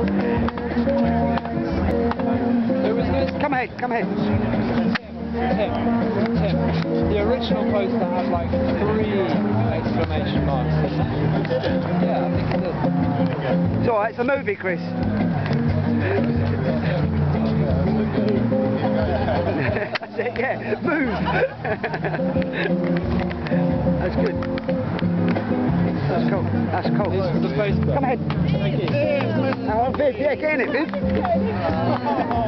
Who was this? Come ahead, come ahead. Tim. Tim. The original poster had like three exclamation marks. Yeah, I think it did. It's alright, it's a movie, Chris. That's it, yeah. Move. That's good. That's cool. That's cool. This is the Facebook. Come ahead. Viv, yeah, get it, Viv.